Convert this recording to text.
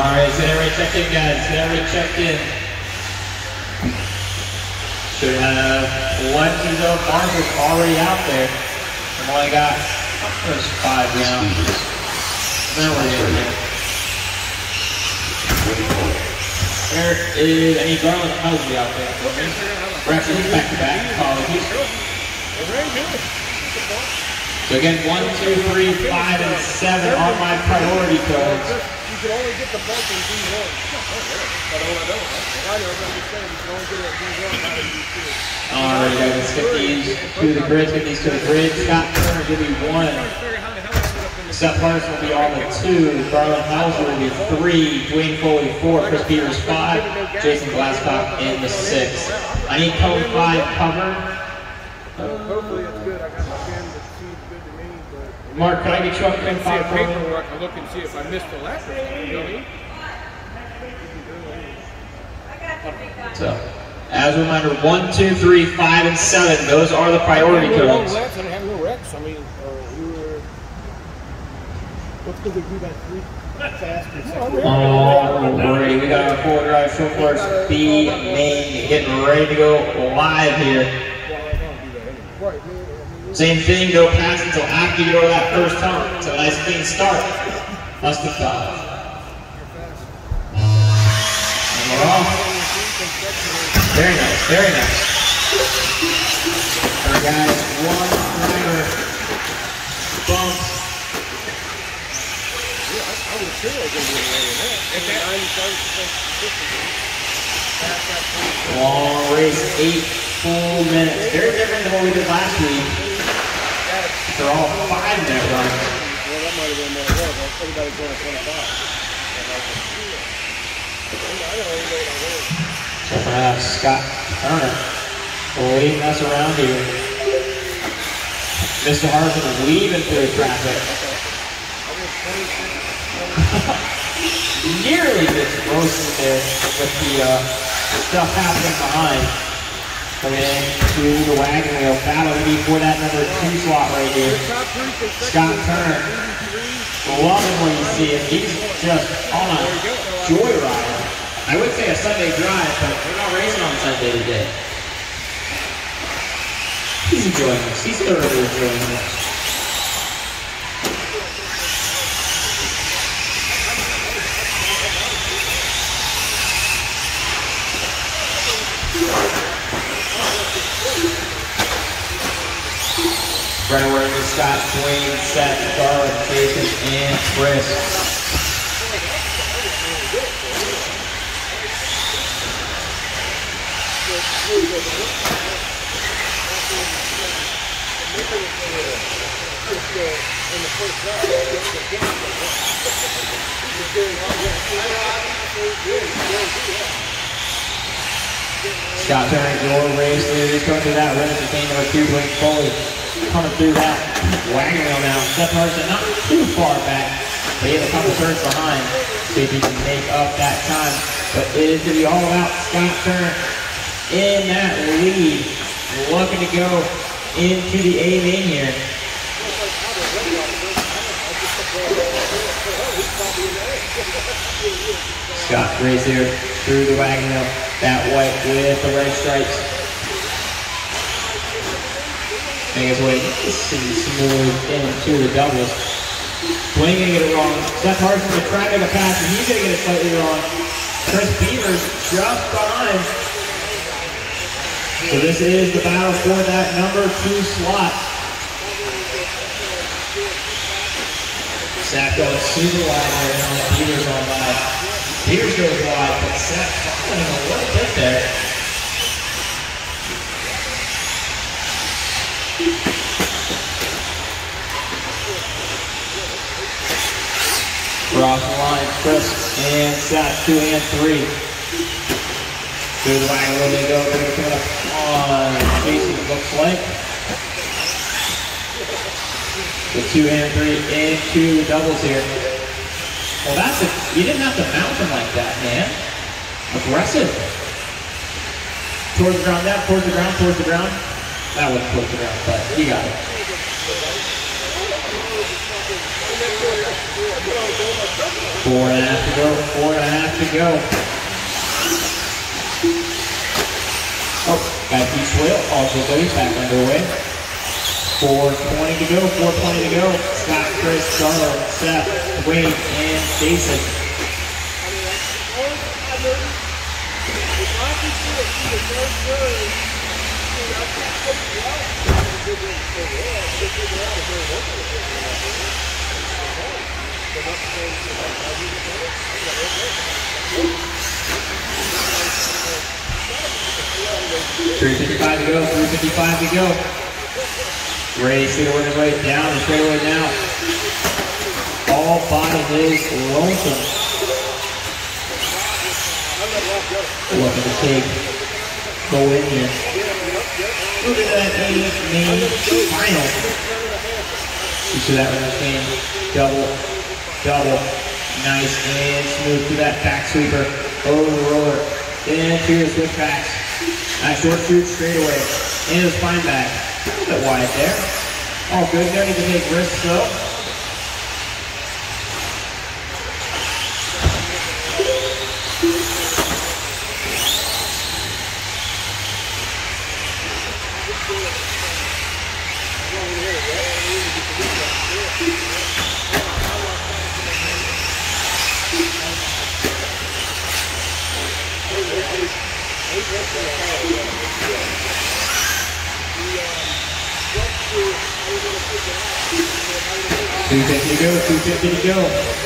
Let's get everybody checked in, guys. Everybody checked in. Should have plenty of markers already out there. We've only got there's five now. Then we're here. There is any Garland Housley out there. Reference back to back. Apologies. So again, one, two, three, five, and seven are my priority codes. Can only get the bump in D1. I don't know. I just saying, you can only get it at D1, not in D2. Alright guys, let's get these to the grid, get these to the grid. Scott Turner give me one. Seth Larson will be on the two. Garland Hauser will be three. Dwayne Foley four. Chris Peters five. Jason Glasscock in the six. I need code five covered. Hopefully it's good. I got my pen that seems good to me, but. Mark, can I get you up I code can see five a for me? paper where I can look and see if I missed the last one. You know what I mean? So, as a reminder, one, two, three, five, and seven. Those are the priority We were long codes. laps and had no wrecks. I mean, uh, or we were. What's good to do that three faster? Oh, Alrighty, we got our four drive show course B main getting ready to go live here. Same thing, no pass until after you go that first hump. So a nice clean start. Must have five. And we're off. Very nice, very nice. Alright guys, one driver bump. I was sure I going to be that. If that 95% Long race, eight full minutes. Very different than what we did last week. They're all five minute runs. Well, that might have been it was. Everybody's going at 25. And I was like, don't even know what I was. So we're gonna have Scott Turner leading us around here. Mr. Harrison weaving through traffic. Nearly gets roasted there with the uh, stuff happening behind. Coming into the wagon wheel. Battle to be for that number two slot right here. Scott Turner. Loving what you see him. He's just on a joyride. I would say a Sunday drive, but we're not racing on Sunday today. He's enjoying this. He's thoroughly enjoying this. Right away Scott, Dwayne, Seth, Garland, Jason, and Chris. Scott Turner, your race leader. He's going through that limit to gain number two. Coming through that wagon wheel now. Seth Harrison not too far back, but he a couple turns behind. See if he can make up that time. But it is going to be all about Scott Turner in that lead. Looking to go into the A main here. Scott here through the wagon wheel. That white with the red stripes. Make his way smooth into the doubles. Get it wrong. Seth Hart's gonna try to make a pass and he's gonna get it slightly wrong. Chris Peters just behind. So this is the battle for that number two slot. Seth goes super wide there let Peters on by. Peters goes wide, but Seth following a little bit there. Cross the line, Chris and Seth, two and three. Through the wagon, where they go, they're come up on it looks like. The two and three and two doubles here. Well, that's a, you didn't have to mount him like that, man. Aggressive. Towards the ground, that, towards the ground, towards the ground. That wasn't towards the ground, but you got it. Four and a half to go. Four and a half to go. Oh, got Pete Swill. Also, goes back underway. 420 to go. 420 to go. Scott, Chris, Charlo, Seth, Wade, and Jason. Three fifty-five to go. Three fifty-five to go. Ray Cedar working his way down the straightaway now. All by his lonesome. Looking to take go in here. Moving to that main, final. You see that right game? Double, double. Nice and smooth to that back sweeper. Over the roller. Into your switchbacks. Nice short shoot straight away. Into the spine back. A little bit wide there. All good. No need to take risks though. Two fifty to go. Two fifty to go.